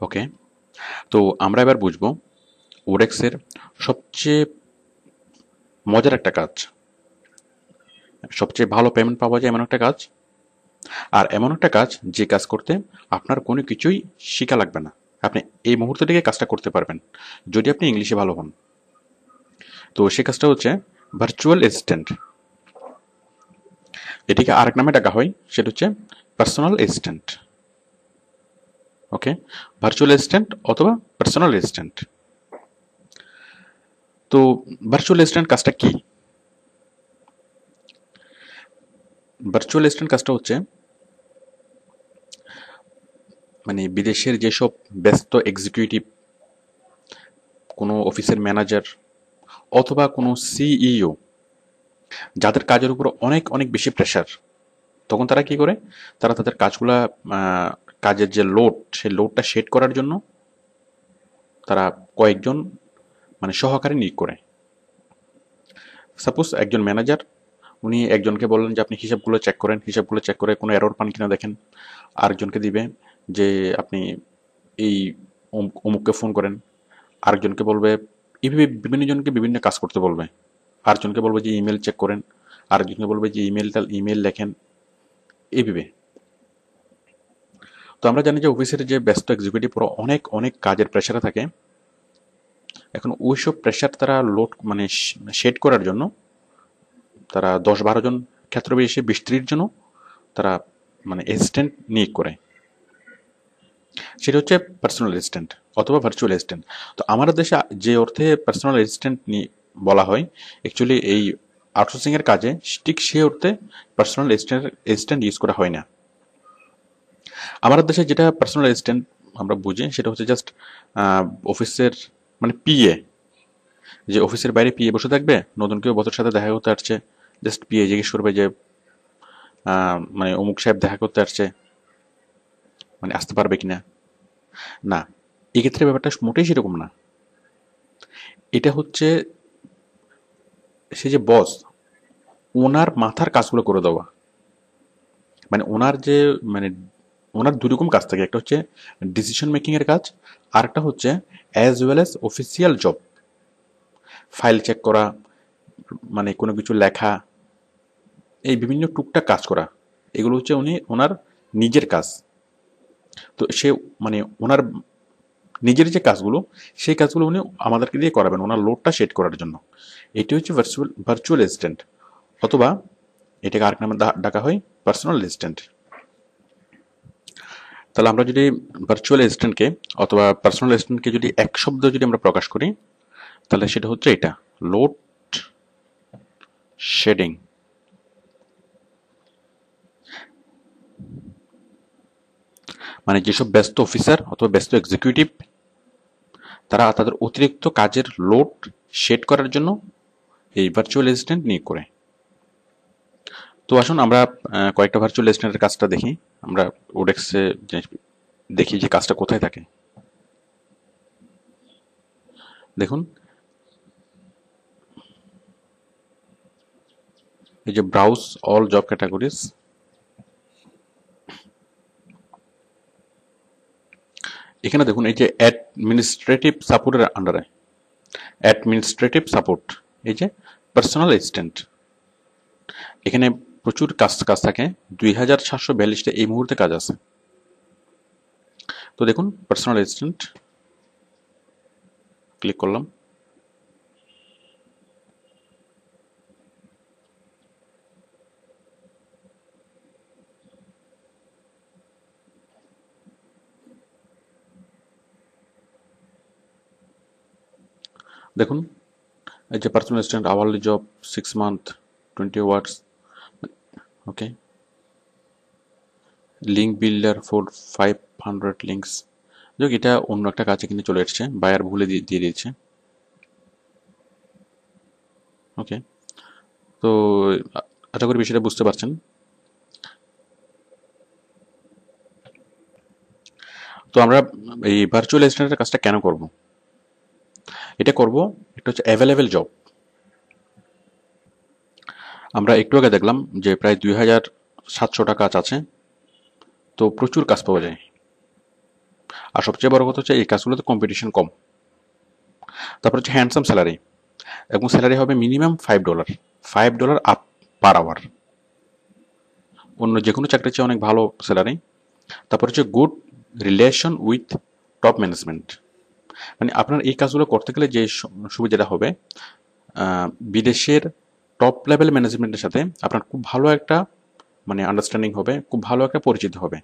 ওকে তো আমরা এবার বুঝব ওডেক্সের সবচেয়ে মজার একটা কাজ। সবচেয়ে ভালো পেমেন্ট পাওয়া যায় এমন একটা কাজ। আর এমন একটা কাজ যে কাজ করতে আপনার কোনো কিছুই শেখা লাগবে না। আপনি এই মুহূর্ত থেকে কাজটা করতে পারবেন, যদি আপনি ইংলিশে ভালো হন। তো সে কাজটা হচ্ছে ভার্চুয়াল অ্যাসিস্ট্যান্ট এটিকে আরেক নামে ডাকা হয়, সেটা হচ্ছে personal assistant okay virtual assistant অথবা পার্সোনাল অ্যাসিস্ট্যান্ট তো ভার্চুয়াল অ্যাসিস্ট্যান্ট কাজটা কি? ভার্চুয়াল অ্যাসিস্ট্যান্ট কাজটা হচ্ছে মানে বিদেশের যেসব ব্যস্ত এক্সিকিউটিভ কোনো অফিসের ম্যানেজার অথবা কোনো সিইও যাদের কাজের উপর অনেক অনেক বেশি প্রেশার তখন তারা কি করে? তারা তাদের কাজগুলা কাজের যে লোড সেই লোডটা শেড করার জন্য তারা কয়েকজন মানে সহকারী নিয়োগ করে। সাপোজ একজন ম্যানেজার উনি একজনকে বললেন যে, আপনি হিসাবগুলো চেক করেন, হিসাবগুলো চেক করে কোনো এরর পান কিনা দেখেন। আরেকজনকে দিবে যে, আপনি এই অমুককে ফোন করেন। আরেকজনকে বলবে এইভাবে বিভিন্ন জনকে বিভিন্ন কাজ করতে বলবে। আরেকজনকে বলবে যে ইমেল চেক করেন। আরেকজনকে বলবে যে ইমেলটা ইমেল লেখেন। এইভাবে তো আমরা জানি যে অফিসের যে ব্যস্ত এক্সিকিউটিভ পুরো অনেক অনেক কাজের প্রেশারে থাকে। এখন ওইসব প্রেশার তারা লোড মানে শেড করার জন্য, তারা দশ বারো জন ক্ষেত্র বিশ ত্রিশ জনও তারা মানে অ্যাসিস্ট্যান্ট নিয়োগ করে। সেটা হচ্ছে পার্সোনাল অ্যাসিস্ট্যান্ট অথবা ভার্চুয়াল অ্যাসিস্ট্যান্ট তো আমাদের দেশে যে অর্থে পার্সোনাল অ্যাসিস্ট্যান্ট বলা হয় অ্যাকচুয়ালি এই আউটসোর্সিং এর কাজে ঠিক সে অর্থে পার্সোনাল অ্যাসিস্ট্যান্ট অ্যাসিস্ট্যান্ট ইউজ করা হয় না। আমাদের দেশে যেটা পার্সোনাল অ্যাসিস্ট্যান্ট আমরা বুঝি, সেটা হচ্ছে জাস্ট অফিসের মানে পিএ যে অফিসের বাইরে পিএ বসে থাকবে, নতুন কেউ বছর সাথে দেখা করতে আসছে জাস্ট পিএ জিজ্ঞেস করবে যে মানে অমুক সাহেব দেখা করতে আসছে মানে আসতে পারবে কিনা? না, এক্ষেত্রে ব্যাপারটা মোটেই সেরকম না। এটা হচ্ছে, সে যে বস ওনার মাথার কাজগুলো করে দেওয়া। মানে ওনার যে মানে ওনার দুরকম কাজ থাকে। একটা হচ্ছে ডিসিশন মেকিং এর কাজ, আর একটা হচ্ছে as well as official job file check করা মানে কোনো কিছু লেখা, এই বিভিন্ন টুকটাক কাজ করা। এগুলো হচ্ছে উনি ওনার নিজের কাজ। তো সে মানে ওনার নিজের যে কাজগুলো, সেই কাজগুলো উনি আমাদেরকে দিয়ে করাবেন, ওনার লোডটা সেট করার জন্য। এটি হচ্ছে ভার্চুয়াল ভার্চুয়াল অ্যাসিস্ট্যান্ট অথবা এটাকে আরেক নামে ডাকা হয় পার্সোনাল অ্যাসিস্ট্যান্ট তাহলে আমরা যদি ভার্চুয়াল অ্যাসিস্ট্যান্টকে অথবা পার্সোনাল অ্যাসিস্ট্যান্টকে যদি এক শব্দ যদি আমরা প্রকাশ করি, তাহলে সেটা হচ্ছে এটা লোড শেডিং মানে যেসব ব্যস্ত অফিসার অথবা ব্যস্ত এক্সিকিউটিভ তারা তাদের অতিরিক্ত কাজের লোড শেড করার জন্য এই ভার্চুয়াল অ্যাসিস্ট্যান্ট নিয়োগ করে। তো আসুন আমরা কয়েকটা ভার্চুয়াল অ্যাসিস্ট্যান্টের কাজটা দেখি। আমরা ওডেক্সে দেখি যে কাজটা কোথায় থাকে। দেখুন। এই যে ব্রাউজ অল জব ক্যাটাগরিজ এখানে দেখুন, এই যে অ্যাডমিনিস্ট্রেটিভ সাপোর্টের আন্ডারে অ্যাডমিনিস্ট্রেটিভ সাপোর্ট এই যে পার্সোনাল অ্যাসিস্ট্যান্ট এখানে প্রচুর কাজ কাজ থাকে। দুই হাজার সাতশো বিয়াল্লিশটা এই মুহূর্তে কাজ আছে। তো দেখুন পার্সোনাল অ্যাসিস্ট্যান্ট ক্লিক করলাম। দেখুন, এই যে personal assistant hourly job six month twenty words okay link builder for five hundred links যাক এটা অন্য একটা কাজে কিন্তু চলে এসছে বায়ার ভুলে দিয়ে দিয়ে দিয়েছে। ওকে তো আশা করি বিষয়টা বুঝতে পারছেন। তো আমরা এই ভার্চুয়াল অ্যাসিস্ট্যান্টের কাজটা কেন করব? এটা করব এটা হচ্ছে অ্যাভেলেবেল জব আমরা একটু আগে দেখলাম যে প্রায় দুই হাজার সাতশোটা কাজ আছে তো প্রচুর কাজ পাওয়া যায়। আর সবচেয়ে বড় কথা হচ্ছে এই কাজগুলোতে কম্পিটিশন কম। তারপর হচ্ছে হ্যান্ডসাম স্যালারি এবং স্যালারি হবে minimum five dollar five dollar up per hour অন্য যে কোনো চাকরির চেয়ে অনেক ভালো স্যালারি তারপর হচ্ছে good relation with top management মানে আপনার এই কাজগুলো করতে গেলে যে সুবিধাটা হবে বিদেশের টপ লেভেল ম্যানেজমেন্টের সাথে আপনার খুব ভালো একটা মানে আন্ডারস্ট্যান্ডিং হবে, খুব ভালো একটা পরিচিত হবে,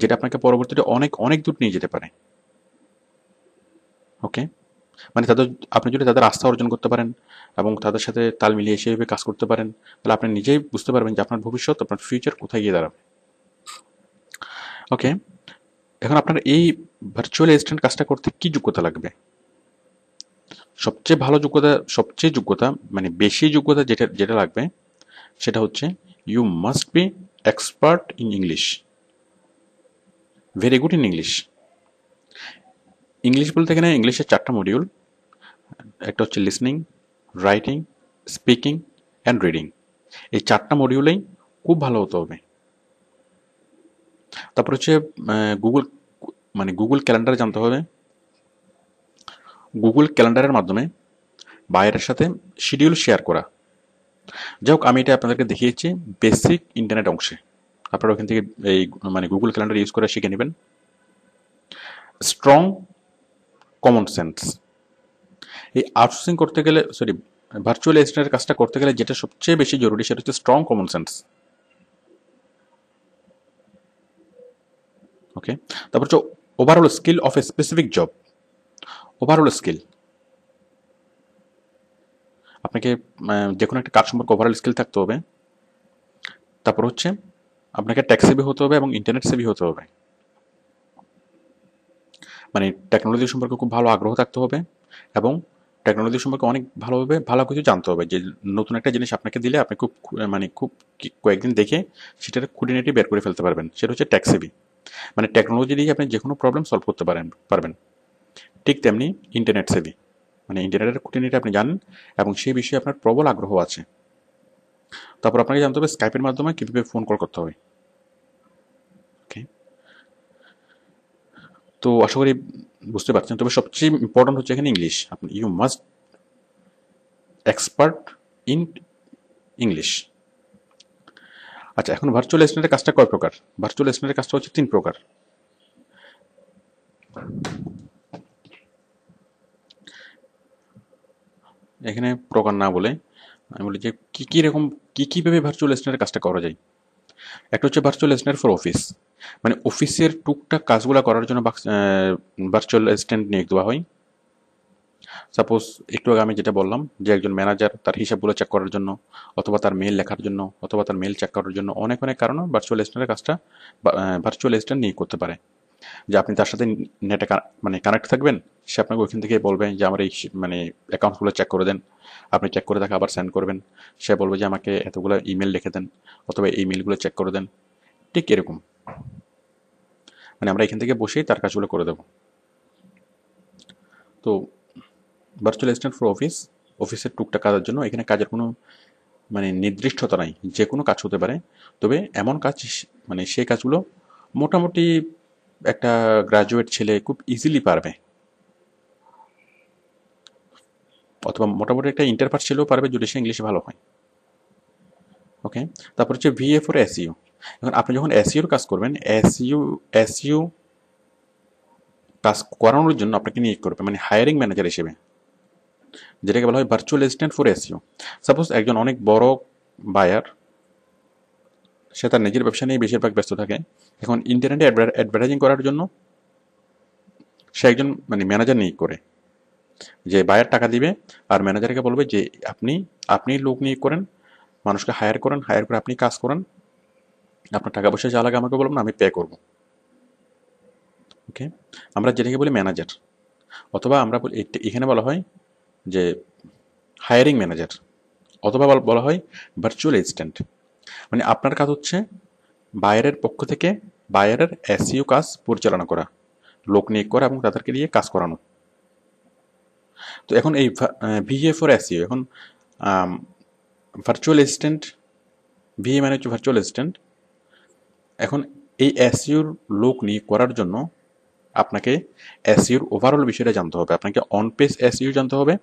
যেটা আপনাকে পরবর্তীতে অনেক অনেক দূর নিয়ে যেতে পারে। ওকে মানে তাদের, আপনি যদি তাদের আস্থা অর্জন করতে পারেন এবং তাদের সাথে তাল মিলিয়ে সেভাবে কাজ করতে পারেন, তাহলে আপনি নিজেই বুঝতে পারবেন যে আপনার ভবিষ্যৎ, আপনার ফিউচার কোথায় গিয়ে দাঁড়াবে। ওকে এখন আপনার এই ভার্চুয়াল অ্যাসিস্ট্যান্ট কাজটা করতে কি যোগ্যতা লাগবে? সবচেয়ে ভালো যোগ্যতা, সবচেয়ে যোগ্যতা মানে বেশি যোগ্যতা যেটা যেটা লাগবে, সেটা হচ্ছে you must be expert in English very good in English English বলতে গেলে ইংলিশের চারটা মডিউল একটা হচ্ছে listening writing speaking and reading এই চারটা মডিউলেই খুব ভালো হতে হবে। তারপর হচ্ছে গুগল মানে গুগল ক্যালেন্ডার জানতে হবে। গুগল ক্যালেন্ডারের মাধ্যমে বাইরের সাথে শিডিউল শেয়ার করা। যাই হোক, আমি এটা আপনাদেরকে দেখিয়েছি বেসিক ইন্টারনেট অংশে। আপনারা ওখান থেকে এই মানে গুগল ক্যালেন্ডার ইউজ করে শিখে নেবেন। Strong common sense. এই আউটসোর্সিং করতে গেলে, সরি, ভার্চুয়াল অ্যাসিস্ট্যান্টের কাজটা করতে গেলে যেটা সবচেয়ে বেশি জরুরি সেটা হচ্ছে স্ট্রং কমন সেন্স। ওকে? তারপর হচ্ছে overall skill of a specific job overall skill আপনাকে যে কোনো একটা কাজ সম্পর্কে ওভারঅল স্কিল থাকতে হবে। তারপর হচ্ছে, আপনাকে ট্যাক্স সেভি হতে হবে এবং ইন্টারনেট সেভি হতে হবে। মানে টেকনোলজি সম্পর্কে খুব ভালো আগ্রহ থাকতে হবে এবং টেকনোলজি সম্পর্কে অনেক ভালোভাবে ভালো কিছু জানতে হবে। যে নতুন একটা জিনিস আপনাকে দিলে আপনি খুব মানে খুব কয়েকদিন দেখে সেটার খুঁটিনাটি বের করে ফেলতে পারবেন। সেটা হচ্ছে ট্যাক্স সেভি মানে টেকনোলজি দিয়ে আপনি যে কোনো প্রবলেম সলভ করতে পারেন, পারবেন। ঠিক তেমনি ইন্টারনেট সেভি মানে ইন্টারনেটের খুঁটিনাটি আপনি জানেন এবং সেই বিষয়ে আপনার প্রবল আগ্রহ আছে। তারপর আপনাকে জানতে হবে স্কাইপের মাধ্যমে কীভাবে ফোন কল করতে হবে। ওকে তো আশা করি বুঝতে পারছেন। তবে সবচেয়ে ইম্পর্টেন্ট হচ্ছে এখানে ইংলিশ আপনি you must expert in English আচ্ছা এখন ভার্চুয়াল অ্যাসিস্ট্যান্টের কাজটা কয় প্রকার? ভার্চুয়াল অ্যাসিস্ট্যান্টের কাজটা হচ্ছে তিন প্রকার। এখানে প্রকার না বলে আমি বলি যে কী কী রকম, কী কীভাবে ভার্চুয়াল অ্যাসিস্ট্যান্টের কাজটা করা যায়? একটা হচ্ছে ভার্চুয়াল অ্যাসিস্ট্যান্ট ফর অফিস মানে অফিসের টুকটাক কাজগুলো করার জন্য ভার্চুয়াল অ্যাসিস্ট্যান্ট নিয়োগ দেওয়া হয়। সাপোজ একটু আগে আমি যেটা বললাম যে একজন ম্যানেজার তার হিসাবগুলো চেক করার জন্য অথবা তার মেল লেখার জন্য অথবা তার মেল চেক করার জন্য অনেক অনেক কারণে ভার্চুয়াল অ্যাসিস্ট্যান্টের কাজটা ভার্চুয়াল অ্যাসিস্ট্যান্ট নিয়োগ করতে পারে। যে আপনি তার সাথে নেটে মানে কানেক্ট থাকবেন, সে আপনাকে ওইখান থেকে বলবে যে আমার এই মানে অ্যাকাউন্টসগুলো চেক করে দেন। আপনি চেক করে তাকে আবার সেন্ড করবেন। সে বলবে যে আমাকে এতগুলো ইমেল লিখে দেন অথবা এই মেলগুলো চেক করে দেন। ঠিক এরকম। মানে আমরা এখান থেকে বসেই তার কাজগুলো করে দেবো। তো ভার্চুয়াল অ্যাসিস্ট্যান্ট ফর অফিস অফিসের টুকটাক কাজের জন্য এখানে কাজের কোনো মানে নির্দিষ্টতা নাই। যে কোনো কাজ হতে পারে। তবে এমন কাজ মানে সেই কাজগুলো মোটামুটি একটা গ্রাজুয়েট ছেলে খুব ইজিলি পারবে। অথবা মোটামুটি একটা ইন্টার পাস ছেলেও পারবে যদি সে ইংলিশে ভালো হয়। ওকে তারপর হচ্ছে ভিএ ফর এসইউ এখন আপনি যখন এসইউর কাজ করবেন এসইউ এসইউ কাজ করানোর জন্য আপনাকে নিয়োগ করবে মানে হায়ারিং ম্যানেজার হিসেবে। যেটাকে বলা হয় virtual assistant for SEO suppose একজন অনেক বড় বায়ার সে তার নিজের ব্যবসা নিয়ে বেশিরভাগ ব্যস্ত থাকে। এখন ইন্টারনেটে অ্যাডভার্টাইজিং করার জন্য সে একজন মানে ম্যানেজার নিয়োগ করে। যে বায়ার টাকা দিবে আর ম্যানেজারকে বলবে যে আপনি আপনি লোক নিয়োগ করেন, মানুষকে হায়ার করেন হায়ার করে আপনি কাজ করেন। আপনার টাকা পয়সা যা লাগে আমাকে বলবেন আমি পে করব। ওকে আমরা যেটাকে বলি ম্যানেজার অথবা আমরা বলি এখানে বলা হয় যে হায়ারিং ম্যানেজার অথবা বল- হয় ভার্চুয়াল অ্যাসিস্ট্যান্ট মানে আপনার কাজ হচ্ছে বায়ারের পক্ষ থেকে বায়ারের এসইউ কাজ পরিচালনা করা, লোক নিয়োগ করা এবং তাদেরকে দিয়ে কাজ করানো। তো এখন এই ভিএ ফর এসইউ এখন ভার্চুয়াল অ্যাসিস্ট্যান্ট ভিএ মানে হচ্ছে ভার্চুয়াল অ্যাসিস্ট্যান্ট এখন এই এসইউর লোক নিয়োগ করার জন্য আপনাকে এসইউর ওভারঅল বিষয়টা জানতে হবে। আপনাকে অন পেজ এসইউ জানতে হবে,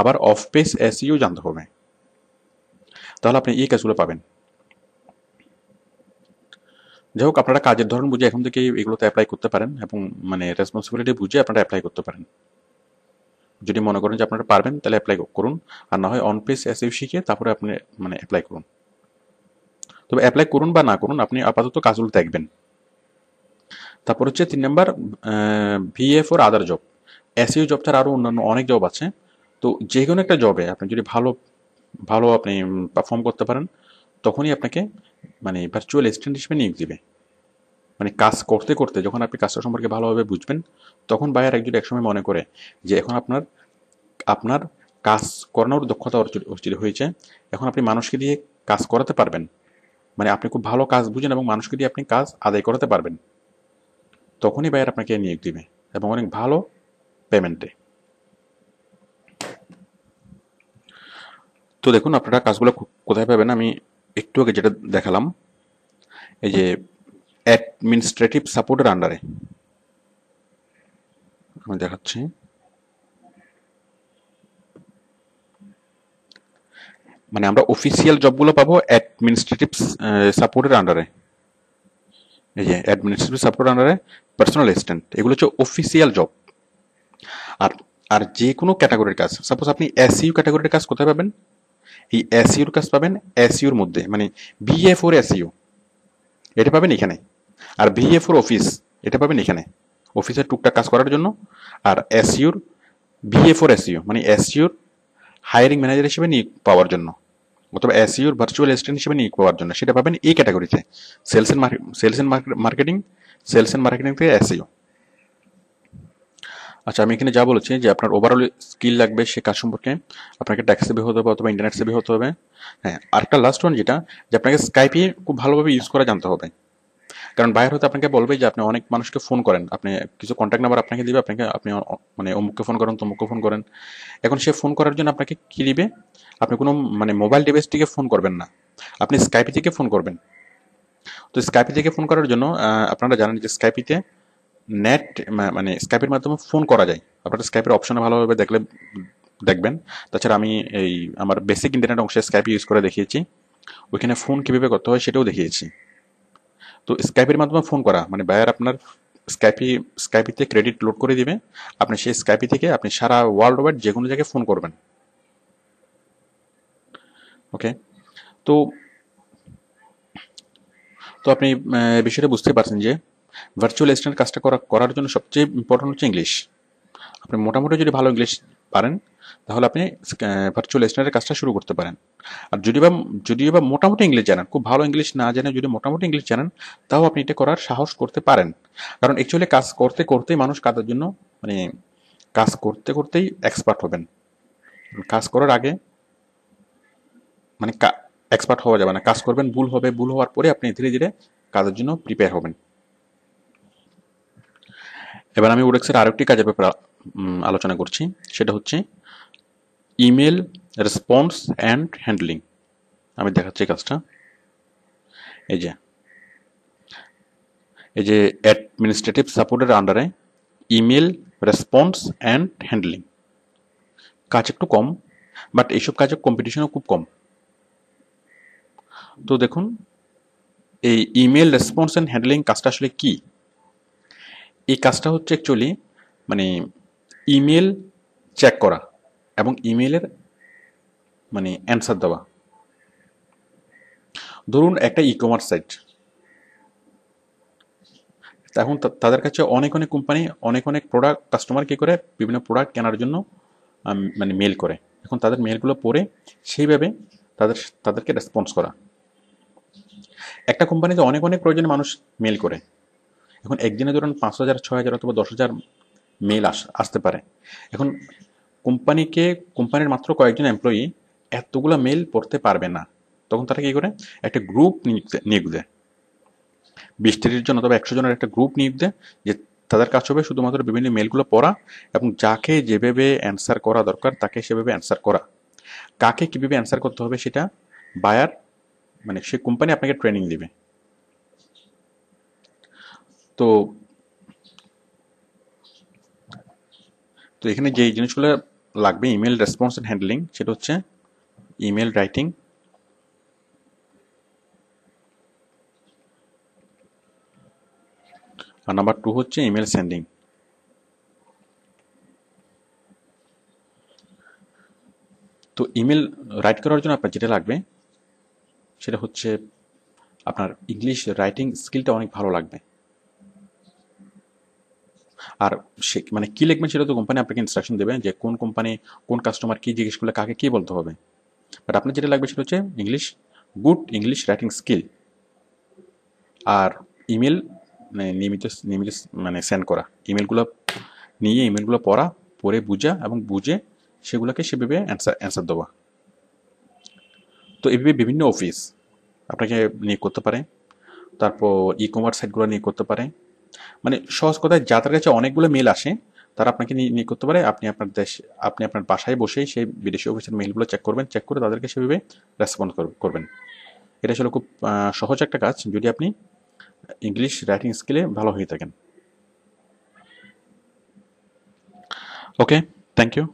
আবার অফ পেজ এসইউ জানতে হবে। তাহলে আপনি এই কাজগুলো পাবেন। যাই হোক আপনারা কাজের ধরন বুঝে এখন থেকে এগুলোতে অ্যাপ্লাই করতে পারেন এবং মানে রেসপন্সিবিলিটি বুঝে আপনারা অ্যাপ্লাই করতে পারেন। যদি মনে করেন যে আপনারা পারবেন, তাহলে অ্যাপ্লাই করুন। আর না হয় অন পেজ এসইউ শিখে তারপরে আপনি মানে অ্যাপ্লাই করুন। তবে অ্যাপ্লাই করুন বা না করুন, আপনি আপাতত কাজগুলো দেখবেন। তারপর হচ্ছে তিন number VF or other job SEO job ছাড়া আরও অন্যান্য অনেক জব আছে। তো যে কোনো একটা জবে আপনি যদি ভালো ভালো আপনি পারফর্ম করতে পারেন তখনই আপনাকে মানে ভার্চুয়াল অ্যাসিস্ট্যান্ট হিসেবে নিয়োগ দিবে। মানে কাজ করতে করতে যখন আপনি কাজটা সম্পর্কে ভালোভাবে বুঝবেন, তখন বায়ার একজন একসময় মনে করে যে এখন আপনার আপনার কাজ করানোর দক্ষতা অর্জিত হয়েছে। এখন আপনি মানুষকে দিয়ে কাজ করাতে পারবেন। মানে আপনি খুব ভালো কাজ বুঝেন এবং মানুষকে দিয়ে আপনি কাজ আদায় করাতে পারবেন। তখনই বায়ার আপনাকে নিয়োগ দিবে এবং অনেক ভালো পেমেন্টে তো দেখুন, আপনারা কাজগুলো কোথায় পাবেন আমি একটু আগে যেটা দেখালাম, এই যে অ্যাডমিনিস্ট্রেটিভ সাপোর্টের আন্ডারে আমি দেখাচ্ছি। মানে আমরা অফিসিয়াল জবগুলো পাবো অ্যাডমিনিস্ট্রেটিভ সাপোর্টের আন্ডারে এই যে অ্যাডমিনিস্ট্রেটিভ সাপোর্টের আন্ডারে পার্সোনাল অ্যাসিস্ট্যান্ট এগুলো হচ্ছে অফিসিয়াল জব আর আর যে কোনো ক্যাটাগরির কাজ সাপোজ আপনি এসইউ ক্যাটাগরির কাজ কোথায় পাবেন? এই এসইউর কাজ পাবেন এসইউর মধ্যে মানে বিএ ফোর এসইউ এটা পাবেন এখানে। আর বিএ ফোর অফিস এটা পাবেন এখানে। অফিসের টুকটাক কাজ করার জন্য। আর এসইউর বিএ ফোর এসইউ মানে এসইউর হায়ারিং ম্যানেজার হিসেবে নিয়োগ পাওয়ার জন্য। অথবা এসইউর ভার্চুয়াল অ্যাসিস্ট্যান্ট হিসেবে নিয়োগ পাওয়ার জন্য। সেটা পাবেন এই ক্যাটাগরিতে sales and sales and marketing sales and marketing থেকে এসইউ আচ্ছা আমি এখানে যা বলেছি যে আপনার ওভারঅল স্কিল লাগবে সে কাজ সম্পর্কে, আপনাকে ট্যাক্স সেভি হতে হবে অথবা ইন্টারনেট সেভি হতে হবে। হ্যাঁ আরেকটা লাস্ট ওয়ান যেটা, যে আপনাকে স্কাইপে খুব ভালোভাবে ইউজ করা জানতে হবে। কারণ বাইরে হতে আপনাকে বলবে যে আপনি অনেক মানুষকে ফোন করেন, আপনি কিছু কন্ট্যাক্ট নাম্বার আপনাকে দিবে, আপনাকে, আপনি মানে অমুককে ফোন করেন, তমুককে ফোন করেন। এখন সে ফোন করার জন্য আপনাকে কি দিবে? আপনি কোনো মানে মোবাইল ডিভাইস থেকে ফোন করবেন না। আপনি স্কাইপি থেকে ফোন করবেন। তো স্কাইপি থেকে ফোন করার জন্য আপনারা জানেন যে স্কাইপিতে নেট মানে স্কাইপের মাধ্যমে ফোন করা যায়। আপনারা স্কাইপের অপশনে ভালোভাবে দেখলে দেখবেন। তাছাড়া আমি এই আমার বেসিক ইন্টারনেট অংশে স্কাইপ ইউজ করে দেখিয়েছি। ওইখানে ফোন কীভাবে করতে হয় সেটাও দেখিয়েছি। তো স্কাইপের মাধ্যমে ফোন করা মানে বায়ার আপনার স্কাইপি স্কাইপিতে ক্রেডিট লোড করে দিবে। আপনি সেই স্কাইপি থেকে আপনি সারা ওয়ার্ল্ড ওয়াইড যে কোনো জায়গায় ফোন করবেন। ওকে তো তো আপনি বিষয়টা বুঝতে পারছেন যে ভার্চুয়াল অ্যাসিস্ট্যান্ট কাজটা করা, করার জন্য সবচেয়ে ইম্পর্টেন্ট হচ্ছে ইংলিশ আপনি মোটামুটি যদি ভালো ইংলিশ পারেন, তাহলে আপনি ভার্চুয়াল অ্যাসিস্ট্যান্টের কাজটা শুরু করতে পারেন। আর যদি বা যদিও বা মোটামুটি ইংলিশ জানেন, খুব ভালো ইংলিশ না জেনে যদি মোটামুটি ইংলিশ জানেন, তাও আপনি এটা করার সাহস করতে পারেন। কারণ অ্যাকচুয়ালি কাজ করতে করতেই মানুষ কাজের জন্য মানে কাজ করতে করতেই এক্সপার্ট হবেন। কাজ করার আগে মানে এক্সপার্ট হওয়া যাবে না। কাজ করবেন, ভুল হবে, ভুল হওয়ার পরে আপনি ধীরে ধীরে কাজের জন্য প্রিপেয়ার হবেন। এবার আমি ওডেক্সের আরেকটি কাজের ব্যাপারে আলোচনা করছি। সেটা হচ্ছে ইমেল রেসপন্স অ্যান্ড হ্যান্ডলিং। আমি দেখাচ্ছি কাজটা। এই যে এই যে অ্যাডমিনিস্ট্রেটিভ সাপোর্টের আন্ডারে ইমেল রেসপন্স অ্যান্ড হ্যান্ডলিং। কাজ একটু কম, বাট এইসব কাজে কম্পিটিশনও খুব কম। তো দেখুন, এই ইমেল রেসপন্স অ্যান্ড হ্যান্ডলিং কাজটা আসলে কি? এই কাজটা হচ্ছে অ্যাকচুয়ালি মানে ইমেল চেক করা এবং ইমেলের মানে অ্যান্সার দেওয়া। ধরুন একটা ই কমার্স সাইট এখন তাদের কাছে অনেক অনেক কোম্পানি অনেক অনেক প্রোডাক্ট কাস্টমার কি করে? বিভিন্ন প্রোডাক্ট কেনার জন্য মানে মেল করে। এখন তাদের মেলগুলো পড়ে, সেইভাবে তাদের তাদেরকে রেসপন্স করা। একটা কোম্পানিতে অনেক অনেক প্রয়োজনে মানুষ মেল করে। এখন একদিনে ধরুন পাঁচ হাজার ছয় হাজার অথবা দশ হাজার মেল আস আসতে পারে। এখন কোম্পানিকে, কোম্পানির মাত্র কয়েকজন এমপ্লয়ি এতগুলো মেল পড়তে পারবে না। তখন তারা কী করে? একটা গ্রুপ নিয়োগ দেয়। বিশ, তিরিশ জন অথবা একশো জনের একটা গ্রুপ নিয়োগ দেয় যে তাদের কাজ হবে শুধুমাত্র বিভিন্ন মেলগুলো পড়া এবং যাকে যেভাবে অ্যান্সার করা দরকার তাকে সেভাবে অ্যান্সার করা। কাকে কীভাবে অ্যান্সার করতে হবে সেটা বায়ার মানে সে কোম্পানি আপনাকে ট্রেনিং দিবে। তো তো এখানে যে জিনিসগুলো লাগবে ইমেল রেসপন্স অ্যান্ড হ্যান্ডলিং সেটা হচ্ছে ইমেল রাইটিং আর নাম্বার টু হচ্ছে ইমেল সেন্ডিং তো ইমেল রাইট করার জন্য আপনার যেটা লাগবে, সেটা হচ্ছে আপনার ইংলিশ রাইটিং স্কিলটা অনেক ভালো লাগবে। আর সে মানে কি লিখবেন সেটা তো কোম্পানি আপনাকে ইনস্ট্রাকশন দেবে যে কোন কোম্পানি কোন কাস্টমার কি জিজ্ঞেস করলে কাকে কি বলতে হবে। বাট আপনার যেটা লাগবে সেটা হচ্ছে English good English writing skill আর ইমেল মানে নিয়মিত নিয়মিত মানে সেন্ড করা। ইমেলগুলো নিয়ে ইমেলগুলো পড়া, পড়ে বুঝা এবং বুঝে সেগুলোকে সেভাবে অ্যান্সার অ্যান্সার দেওয়া। তো এভাবে বিভিন্ন অফিস আপনাকে নিয়ে করতে পারে। তারপর ই কমার্স সাইটগুলো নিয়ে করতে পারে। মানে সহজ কথায় যাদের কাছে অনেকগুলো মেল আসে, তারা আপনাকে নিয়ে করতে পারে। আপনি আপনার দেশ, আপনি আপনার বাসায় বসেই সেই বিদেশি অফিসের মেলগুলো চেক করবেন চেক করে তাদেরকে সেভাবে রেসপন্ড করবেন। এটা আসলে খুব সহজ একটা কাজ, যদি আপনি ইংলিশ রাইটিং স্কিলে ভালো হয়ে থাকেন। Okay thank you